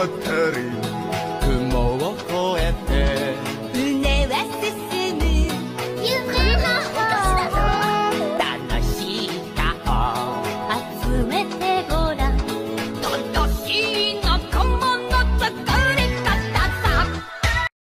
A Bakhtari